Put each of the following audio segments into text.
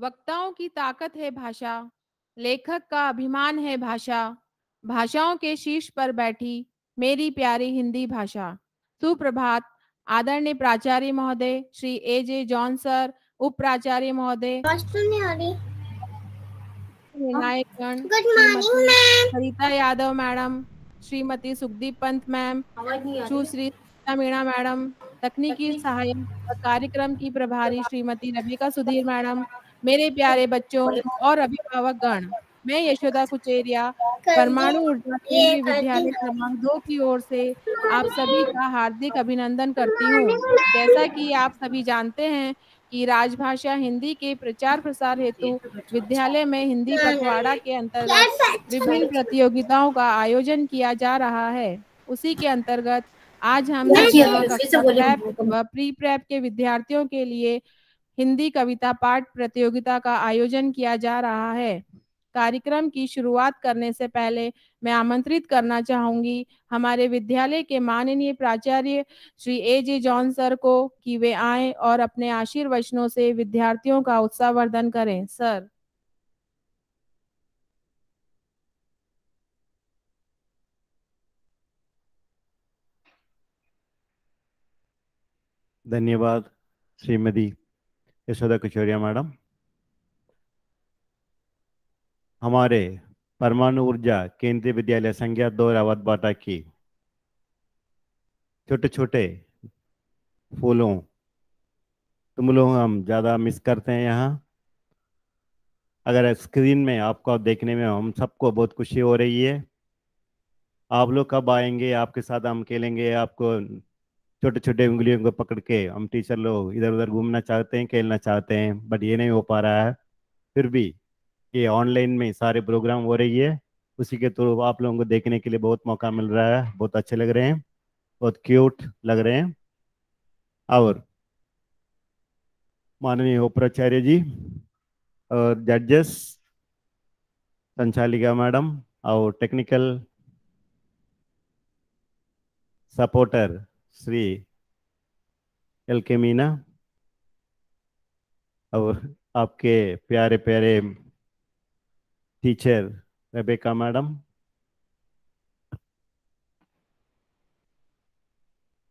वक्ताओं की ताकत है भाषा लेखक का अभिमान है भाषा भाषाओं के शीर्ष पर बैठी मेरी प्यारी हिंदी भाषा। सुप्रभात आदरणीय प्राचार्य महोदय Shri A J John sir उप प्राचार्य महोदय विनायकगण good morning ma'am Sarita Yadav madam Shrimati Sukhdeep Pant ma'am Sushri Meena madam तकनीकी सहायक कार्यक्रम की प्रभारी श्रीमती रबिका सुधीर मैडम मेरे प्यारे बच्चों और अभिभावक गण मैं यशोदा कुचेरिया परमाणु ऊर्जा केंद्रीय विद्यालय क्रमांक दो की ओर से आप सभी का हार्दिक अभिनंदन करती हूँ। जैसा कि आप सभी जानते हैं कि राजभाषा हिंदी के प्रचार प्रसार हेतु विद्यालय में हिंदी पखवाड़ा के अंतर्गत विभिन्न प्रतियोगिताओं का आयोजन किया जा रहा है। उसी के अंतर्गत आज हम प्री प्रेप के विद्यार्थियों के लिए हिंदी कविता पाठ प्रतियोगिता का आयोजन किया जा रहा है। कार्यक्रम की शुरुआत करने से पहले मैं आमंत्रित करना चाहूँगी हमारे विद्यालय के माननीय प्राचार्य Shri A J John sir को कि वे आए और अपने आशीर्वचनों से विद्यार्थियों का उत्साहवर्धन करें। सर। धन्यवाद श्रीमती। यशोदा कचौरिया, मैडम। हमारे परमाणु ऊर्जा केंद्रीय विद्यालय संज्ञा दो, रावत बाटा की। छोटे छोटे फूलों तुम लोग हम ज़्यादा मिस करते हैं यहाँ। अगर स्क्रीन में आपको देखने में हम सबको बहुत खुशी हो रही है। आप लोग कब आएँगे? आपके साथ हम खेलेंगे? आपको छोटे छोटे उंगलियों को पकड़ के हम टीचर लोग इधर उधर घूमना चाहते हैं, खेलना चाहते हैं बट ये नहीं हो पा रहा है। फिर भी ये ऑनलाइन में सारे प्रोग्राम हो रही है। उसी के थ्रू आप लोगों को देखने के लिए बहुत मौका मिल रहा है। बहुत अच्छे लग रहे हैं, बहुत क्यूट लग रहे हैं। और माननीय उपराचार्य जी और जजेस संचालिका मैडम और टेक्निकल सपोर्टर श्री एल के मीना और आपके प्यारे प्यारे टीचर रेबेका मैडम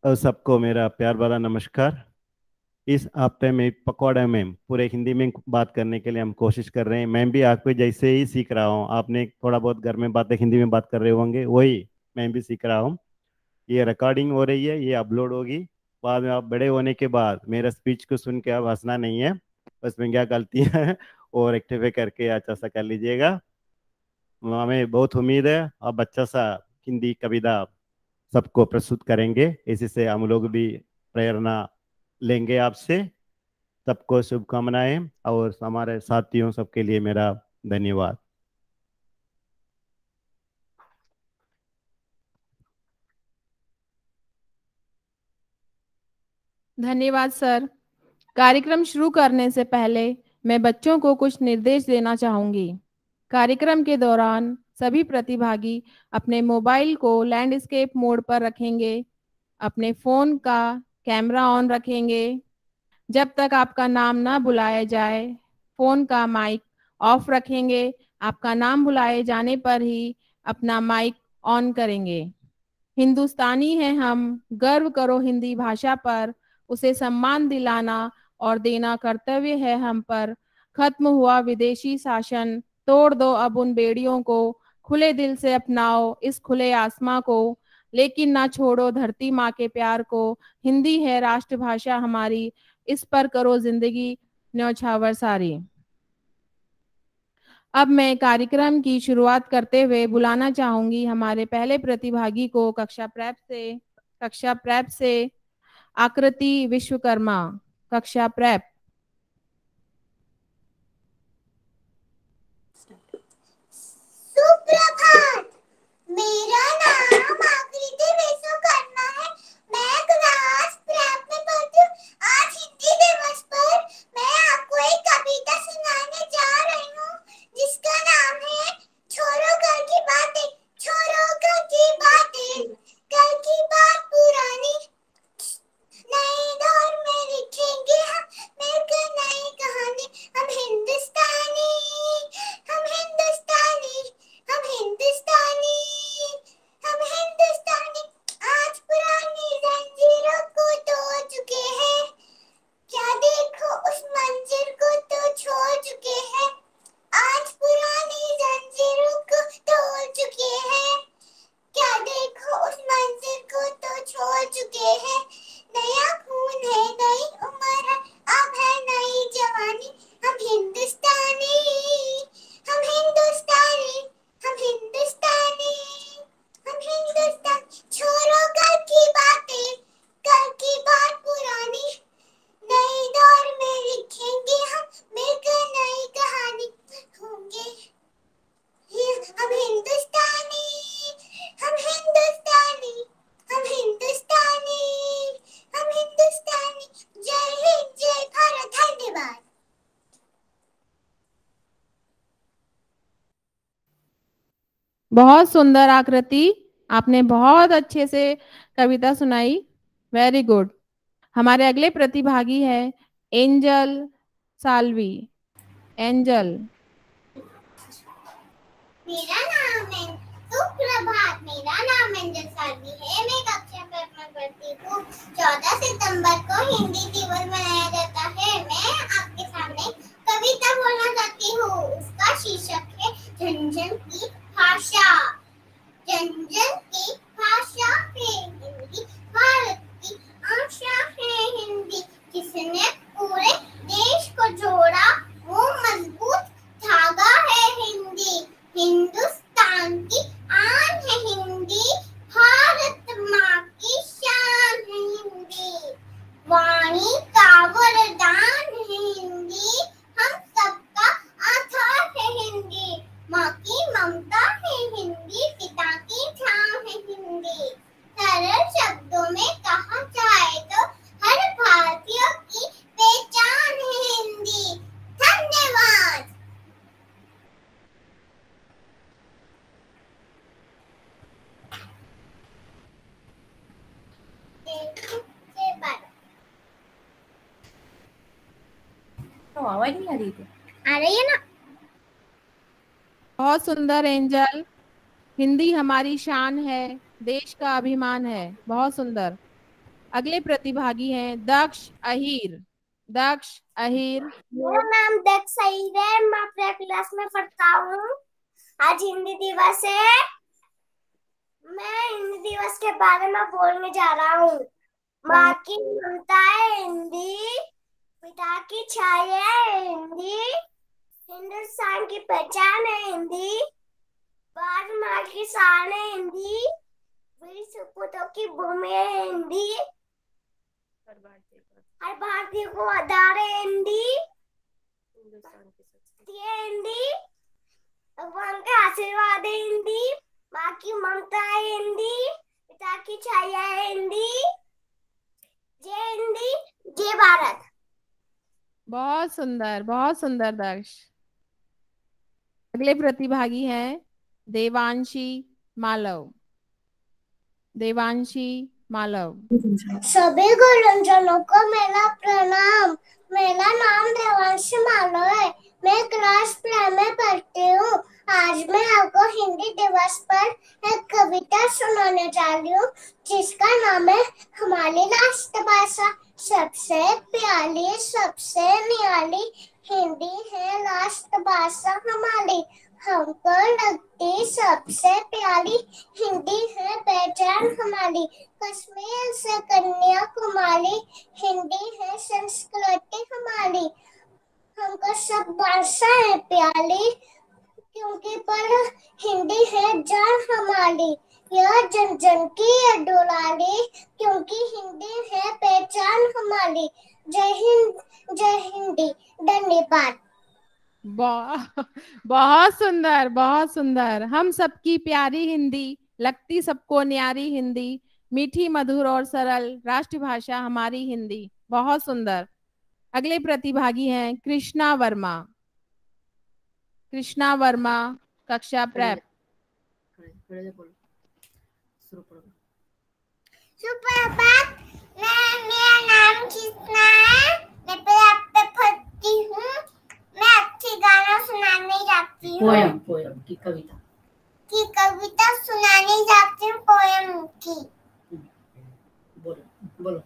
और सबको मेरा प्यार भरा नमस्कार। इस हफ़्ते में, पकौड़े में, पूरे हिंदी में बात करने के लिए हम कोशिश कर रहे हैं। मैं भी आपको जैसे ही सीख रहा हूँ, आपने थोड़ा बहुत घर में बातें हिंदी में बात कर रहे होंगे, वही मैं भी सीख रहा हूँ। ये रिकॉर्डिंग हो रही है, ये अपलोड होगी। बाद में आप बड़े होने के बाद, मेरा स्पीच को सुन के आप हंसना नहीं है। उसमें क्या गलतियाँ हैं, और रेक्टिफाई करके अच्छा सा कर लीजिएगा। हमें बहुत उम्मीद है, आप अच्छा सा हिंदी कविता सबको प्रस्तुत करेंगे। इसी से हम लोग भी प्रेरणा लेंगे आपसे। सबको शुभकामनाएँ, और हमारे साथियों सबके लिए मेरा धन्यवाद। धन्यवाद, सर। कार्यक्रम शुरू करने से पहले मैं बच्चों को कुछ निर्देश देना चाहूँगी। कार्यक्रम के दौरान सभी प्रतिभागी अपने मोबाइल को लैंडस्केप मोड पर रखेंगे, अपने फ़ोन का कैमरा ऑन रखेंगे। जब तक आपका नाम ना बुलाया जाए, फ़ोन का माइक ऑफ़ रखेंगे। आपका नाम बुलाए जाने पर ही अपना माइक ऑन करेंगे। हिंदुस्तानी है हम, गर्व करो हिंदी भाषा पर। उसे सम्मान दिलाना और देना कर्तव्य है हम पर। खत्म हुआ विदेशी शासन, तोड़ दो अब उन बेड़ियों को। खुले दिल से अपनाओ इस खुले आसमां को। लेकिन ना छोड़ो धरती माँ के प्यार को। हिंदी है राष्ट्रभाषा हमारी, इस पर करो ज़िंदगी न्यौछावर सारी। अब मैं कार्यक्रम की शुरुआत करते हुए बुलाना चाहूँगी हमारे पहले प्रतिभागी को कक्षा प्रैप से, कक्षा प्रैप से आकृति विश्वकर्मा, कक्षा प्रेप सुप्रभात। मेरा नाम आकृति विश्वकर्मा है। मैं क्लास प्रेप में पढ़ती हूँ। आज हिंदी दिवस पर मैं आपको एक कविता सुनाने जा रही हूँ, जिसका नाम है छोरो घर की बातें छोरो घर की बातें, घर की बात। बहुत सुंदर आकृति आपने बहुत अच्छे से कविता सुनाई। वेरी गुड हमारे अगले प्रतिभागी है एंजल सालवी। एंजल। मेरा नाम है सुप्रभात। मेरा नाम एंजल सालवी है। मैं कक्षा में पढ़ती हूँ। चौदह सितंबर को हिंदी दिवस मनाया जाता है। मैं आपके सामने कविता बोलना चाहती हूँ। उसका शीर्षक है झंझन की भाषा झंझन की भाषा है हिंदी भारत की आशा है हिंदी जिसने पूरे देश को जोड़ा वो मज़बूत धागा है हिंदी हिंदुस्तान की आन है हिंदी भारत माँ की शान है हिंदी वाणी का वरदान है हिंदी हम सबका आधार है हिंदी माँ की ममता है हिंदी पिता की छाव है हिंदी सरल शब्दों में कहा जाए तो हर भारतीय की पहचान है हिंदी धन्यवाद तो आवाज़ नहीं आ रही थी। आ रही है ना? बहुत सुंदर एंजल। हिंदी हमारी शान है देश का अभिमान है। बहुत सुंदर। अगले प्रतिभागी हैं दक्ष अहीर। दक्ष अहीर। मेरा नाम दक्ष सईद है। मैं अपने क्लास में पढ़ता हूँ। आज हिंदी दिवस है। मैं हिंदी दिवस के बारे में बोलने जा रहा हूँ। माँ की ममता है हिंदी पिता की छाया है हिंदी। हिंदुस्तान की पहचान है हिंदी। भारत माँ की शान है हिंदी। वीर सपूतों की भूमि है हिंदी। हर भारतीय को आधार है हिंदी। हिंदी। भगवान का आशीर्वाद है हिंदी। माँ की ममता है हिंदी। पिता की छाया है हिंदी। जय हिंदी जय भारत। बहुत सुंदर बहुत सुंदर दक्ष अगले प्रतिभागी हैं देवांशी मालव। देवांशी मालव। सभी गुरुजनों को मेरा प्रणाम। मेरा नाम देवांश मालो है। मैं क्लास प्ले में पढ़ती हूँ। आज मैं आपको हिंदी दिवस पर एक कविता सुनाने जा रही हूँ, जिसका नाम है हमारी राष्ट्रभाषा सबसे प्यारी, सबसे नियाली हिंदी है राष्ट्रभाषा हमारी। हमको लगती सबसे प्यारी हिंदी है पहचान हमारी। कश्मीर से कन्याकुमारी, हिंदी है संस्कृति हमारी। हमको सब भाषा है प्यारी, क्योंकि पर हिंदी है जान हमारी। यह जन जन की डोलारी क्योंकि हिंदी है पहचान हमारी। जय हिंद जय हिंदी धन्यवाद। बहुत सुंदर बहुत सुंदर। हम सबकी प्यारी हिंदी लगती सबको न्यारी हिंदी मीठी मधुर और सरल राष्ट्रभाषा हमारी हिंदी। बहुत सुंदर। अगले प्रतिभागी हैं कृष्णा वर्मा। कृष्णा वर्मा कक्षा प्रेप। शुरू करो सुप्रभात मैं मेरा नाम कृष्णा है मैं आप पे पढ़ती हूँ मैं अच्छी गाना सुनाने जाती हूँ पोयम पोयम की कविता की कविता सुनाने जाती हूँ पोयम की बोलो बोलो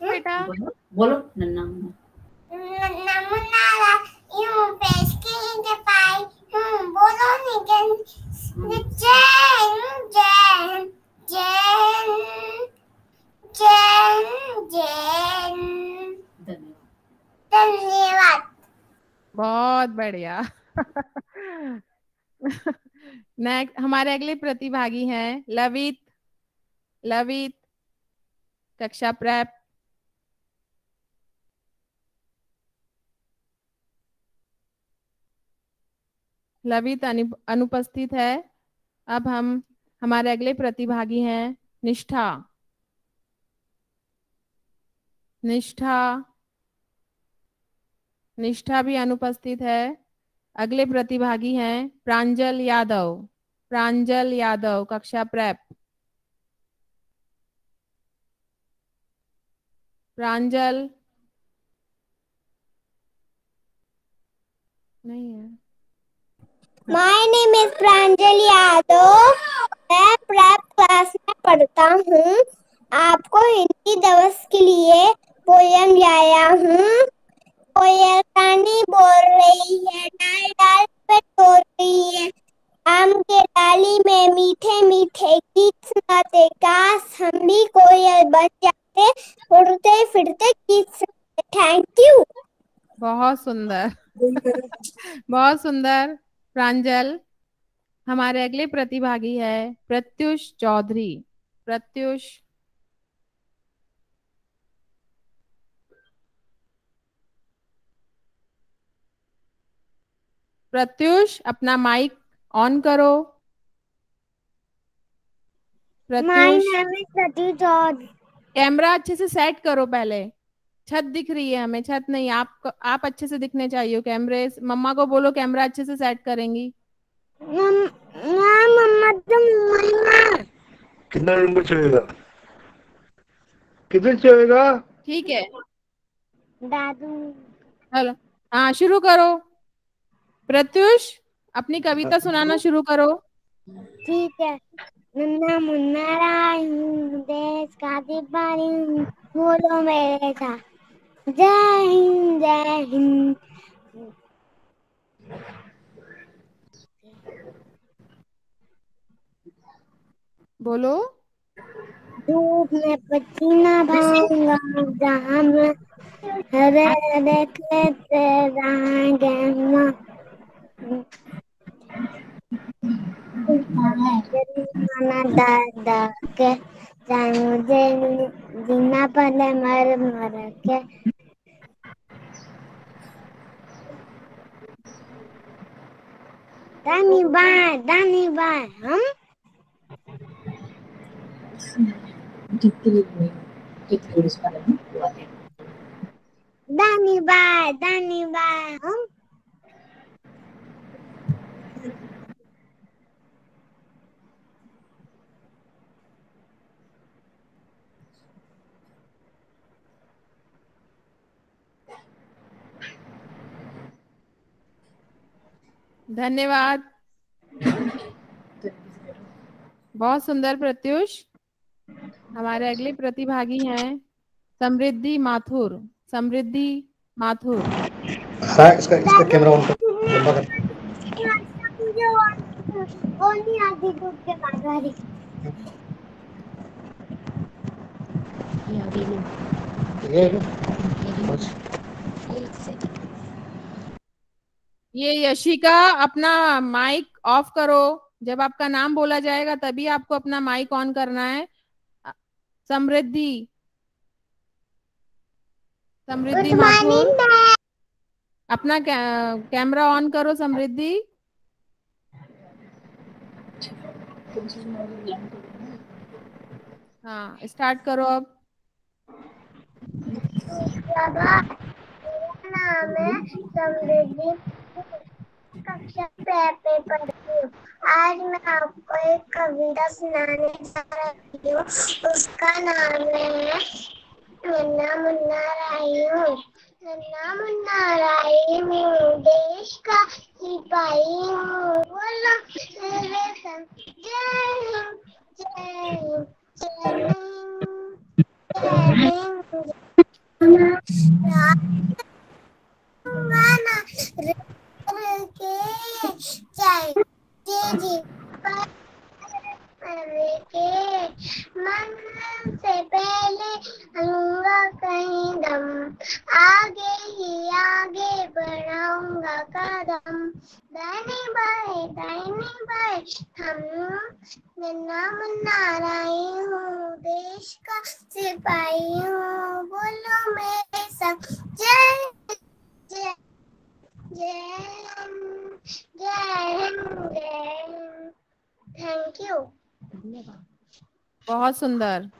बेटा बोलो नन्ना मुन्ना। नमुना यूँ पेश की के पाई हूँ बोलो निगन जैन जैन जैन धन्यवाद। धन्यवाद बहुत बढ़िया। नेक्स्ट हमारे अगले प्रतिभागी हैं लवित लवित, कक्षा प्रेप। लवित अनु- अनुपस्थित है। अब हम, हमारे अगले प्रतिभागी हैं, निष्ठा। निष्ठा। निष्ठा भी अनुपस्थित है। अगले प्रतिभागी हैं, प्रांजल यादव। प्रांजल यादव, कक्षा प्रेप। प्रांजल। नहीं है। My name is Pranjal Yadav मैं प्रेप क्लास में पढ़ता हूँ। आपको हिंदी दिवस के लिए पोयम लाया हूँ। कोयल रानी बोल रही है डाल डाल पे तोड़ रही है। आम के डाली में मीठे मीठे गीत सुनाते, काश हम भी कोयल बन जाते, उड़ते फिरते गीत सुनाते। थैंक यू बहुत सुंदर। बहुत सुंदर। प्रांजल हमारे अगले प्रतिभागी है प्रत्युष चौधरी। प्रत्युष। प्रत्युष अपना माइक ऑन करो। प्रत्युष। प्रत्युष कैमरा अच्छे से सेट करो पहले। छत दिख रही है हमें छत नहीं आप आप अच्छे से दिखने चाहिए कैमरे मम्मा को बोलो कैमरा अच्छे से सेट करेंगी। मम्मा तो मम्मा। कितना नंबर चलेगा कितने चलेगा ठीक है। दादू। चलो हाँ शुरू करो। प्रत्युष अपनी कविता सुनाना शुरू करो। ठीक है। नन्ना मुन्ना राय हूँ देश का हूँ बोलो मेरे साथ जय हिंद जय हिंद बोलो। धूप में पसीना बहाऊँगा जहाँ मैं हरे हरे खेत रहेंगे दादा के मुझे जीना पड़े मर मर के। दानी बाय दानी बाय हम दानी बाय दानी बाय हम धन्यवाद। बहुत सुंदर प्रत्युष। हमारे अगले प्रतिभागी हैं समृद्धि माथुर। समृद्धि माथुर। हाँ इसका इसका कैमरा ऑन कर क्या? बस ये यशिका अपना माइक ऑफ़ करो। जब आपका नाम बोला जाएगा तभी आपको अपना माइक ऑन करना है। समृद्धि। समृद्धि अपना कैमरा ऑन करो समृद्धि। हाँ स्टार्ट करो अब। नाम है समृद्धि। आज मैं आपको एक कविता सुनाने जा रही हूँ। उसका नाम है मुन्ना मुन्ना रही हूँ। मुन्ना मुन्ना हूँ देश का सिपाही हूँ बोलो मेरे संग जय हिंद जय हिंद जय हिंद जय हिंद गाना के जय जी जी के मन से पहले लूँगा कहीं दम आगे ही आगे बढ़ाऊँगा कदम दाने बाएँ दाहिने बाएँ हम नन्ना मुन्ना राई हूँ देश का सिपाही हूँ बोलो मेरे संग जय जय जय हिंद, जय हिंद, जय हिंद। थैंक यू बहुत सुंदर।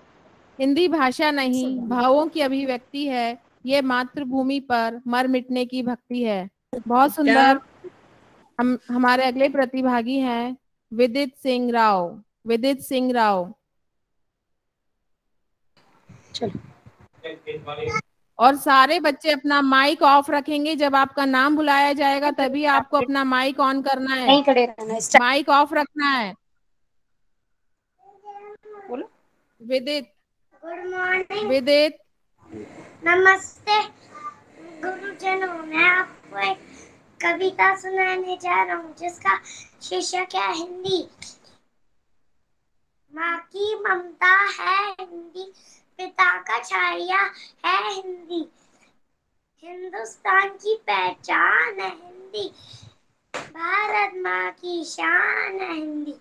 हिंदी भाषा नहीं भावों की अभिव्यक्ति है ये मातृभूमि पर मर मिटने की भक्ति है। बहुत सुंदर। हम हमारे अगले प्रतिभागी हैं विदित सिंह राव। विदित सिंह राव। और सारे बच्चे अपना माइक ऑफ़ रखेंगे जब आपका नाम बुलाया जाएगा तभी आपको अपना माइक ऑन करना है। माइक ऑफ़ रखना है बोलो विदित। गुड मॉर्निंग विदित। नमस्ते। गुरुजनों मैं आपको एक कविता सुनाने जा रहा हूँ जिसका शीर्षक है हिंदी। माँ की ममता है हिंदी पिता का छाया है हिंदी। हिंदुस्तान की पहचान है हिंदी। भारत माँ की शान है हिंदी।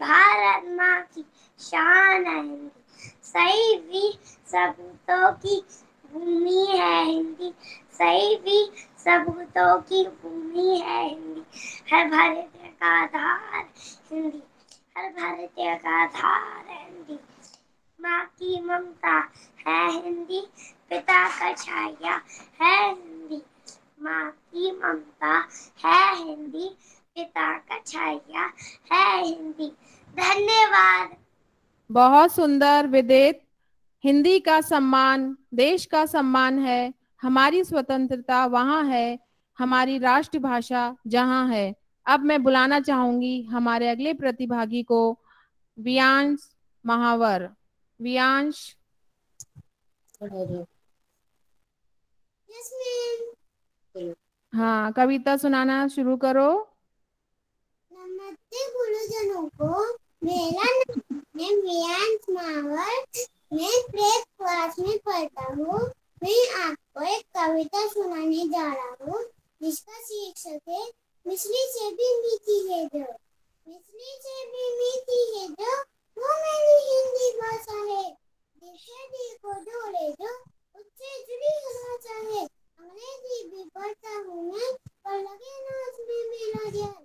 भारत माँ की शान है हिंदी। सही भी सबूतों की भूमि है हिंदी। सही भी सबूतों की भूमि है हिंदी। हर भारतीय का आधार हिंदी। हर भारतीय का आधार हिंदी। माँ की ममता है हिंदी। पिता का छाया है हिंदी। माँ की ममता है हिंदी। पिता का छाया है हिंदी धन्यवाद बहुत सुंदर विदित हिंदी का सम्मान देश का सम्मान है हमारी स्वतंत्रता वहाँ है हमारी राष्ट्रभाषा जहाँ है। अब मैं बुलाना चाहूँगी हमारे अगले प्रतिभागी को वियांश महावर। वियांश। हाँ कविता सुनाना शुरू करो। नमस्ते गुरुजनों को। मेरा नाम है वियांश मावर मैं प्रेस क्लास में पढ़ता हूँ। मैं आपको एक कविता सुनाने जा रहा हूँ, जिसका शीर्षक है मिश्री से भी मीठी है जो मिश्री से भी मीठी है जो, वो मेरी हिंदी भाषा है। दिल को जोड़े जो, उससे जुड़ी भाषा है। अंग्रेज़ी भी पढ़ता हूँ मैं, पर लगे ना उसमें मेरा ध्यान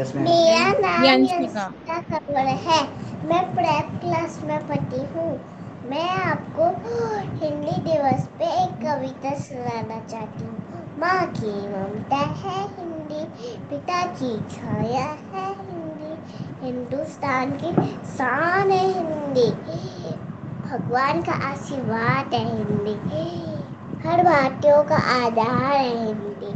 यस मैम मेरा नाम यंशिका। कंवर है। मैं प्रेप क्लास में पढ़ती हूँ। मैं आपको हिंदी दिवस पे एक कविता सुनाना चाहती हूँ। माँ की ममता है हिंदी पिता की छाया है हिंदी हिंदुस्तान की शान है हिंदी भगवान का आशीर्वाद है हिंदी हर भारतीयों का आधार है हिंदी।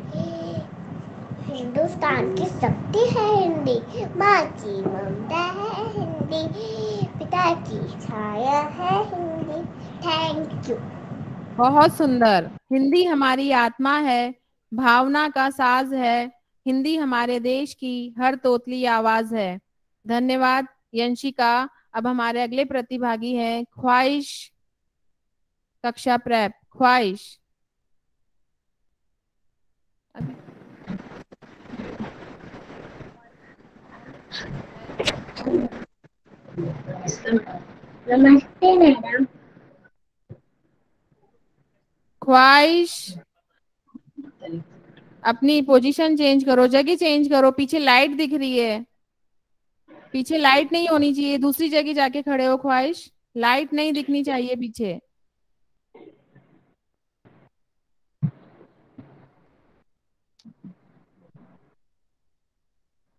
हिंदुस्तान की शक्ति है हिंदी। माँ की ममता है हिंदी। पिता की छाया है हिंदी। थैंक यू बहुत सुंदर। हिंदी हमारी आत्मा है, भावना का साज है। हिंदी हमारे देश की हर तोतली आवाज़ है। धन्यवाद, यंशिका। अब हमारे अगले प्रतिभागी हैं ख्वाहिश कक्षा प्रेप। ख्वाहिश। नमस्ते मैडम ख्वाहिश, अपनी पोजीशन चेंज करो, जगह चेंज करो, पीछे लाइट दिख रही है। पीछे लाइट नहीं होनी चाहिए, दूसरी जगह जाके खड़े हो, ख्वाहिश। लाइट नहीं दिखनी चाहिए पीछे।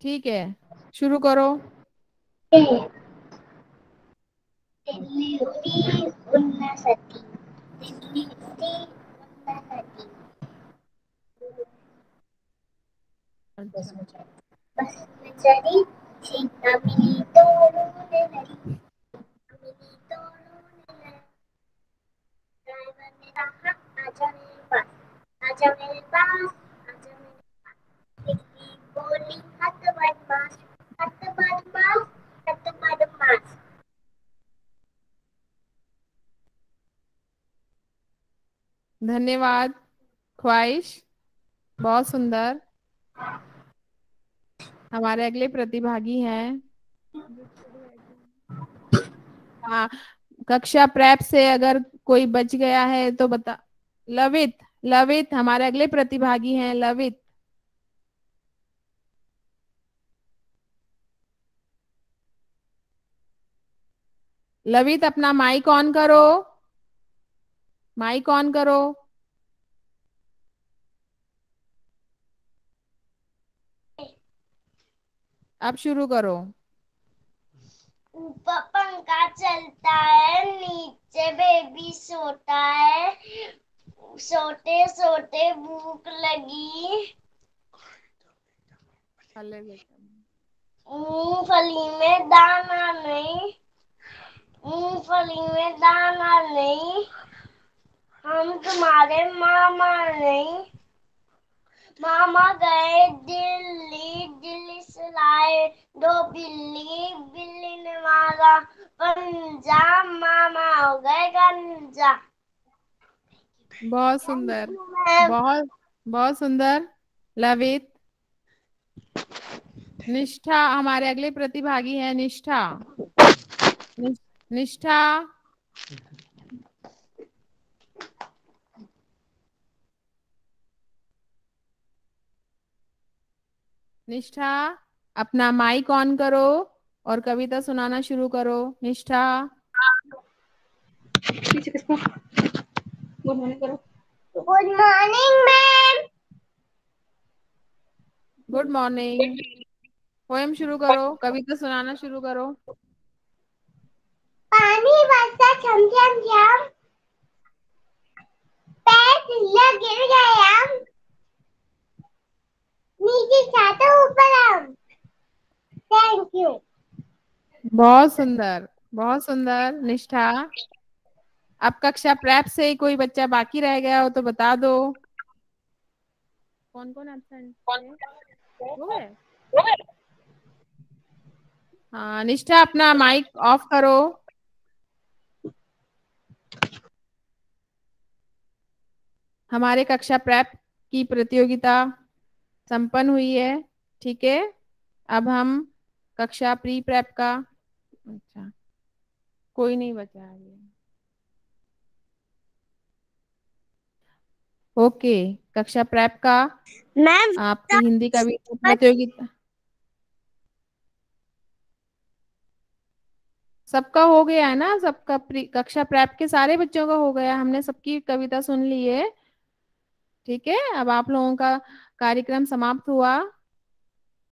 ठीक है। शुरू करो। आजा मेरे पास आजा मेरे पास। आजा मेरे पास दिल्ली बदमाश धन्यवाद, ख्वाहिश, बहुत सुंदर। हमारे अगले प्रतिभागी हैं। हाँ कक्षा प्रेप से अगर कोई बच गया है तो बता, लवित लवित, हमारे अगले प्रतिभागी हैं, लवित। लवित अपना माइक ऑन करो। माइक ऑन करो। अब शुरू करो। ऊपर पंखा चलता है नीचे बेबी सोता है। सोते सोते भूख लगी। मूंगफली में दाना नहीं। मूंगफली में दाना नहीं हम तुम्हारे मामा नहीं। मामा गए दिल्ली दिल्ली से लाए दो बिल्ली बिल्ली ने मारा पंजा मामा हो गए गंजा। बहुत सुंदर बहुत बहुत सुंदर लवित निष्ठा हमारे अगले प्रतिभागी हैं निष्ठा। निष- निष्ठा। निष्ठा अपना माइक ऑन करो और कविता सुनाना शुरू करो। Nishtha. Good morning ma'am good morning poem शुरू करो कविता सुनाना शुरू करो। पानी बरसा छम छम छम पैर फिसला गिर गया। नीचे छाता ऊपर आम। थैंक यू बहुत सुंदर बहुत सुंदर निष्ठा। अब कक्षा प्रेप से कोई बच्चा बाकी रह गया हो तो बता दो। कौन कौन एबसेंट हो? हाँ? निष्ठा अपना माइक ऑफ़ करो। हमारे कक्षा प्रेप की प्रतियोगिता संपन्न हुई है ठीक है? अब हम कक्षा प्री प्रेप का अच्छा कोई नहीं बचा है। ये ओके कक्षा प्रेप का मैम आपकी हिंदी कविता प्रतियोगिता सबका हो गया है ना? सबका कक्षा प्रेप के सारे बच्चों का हो गया हमने सबकी कविता सुन ली है। ठीक है? अब आप लोगों का कार्यक्रम समाप्त हुआ।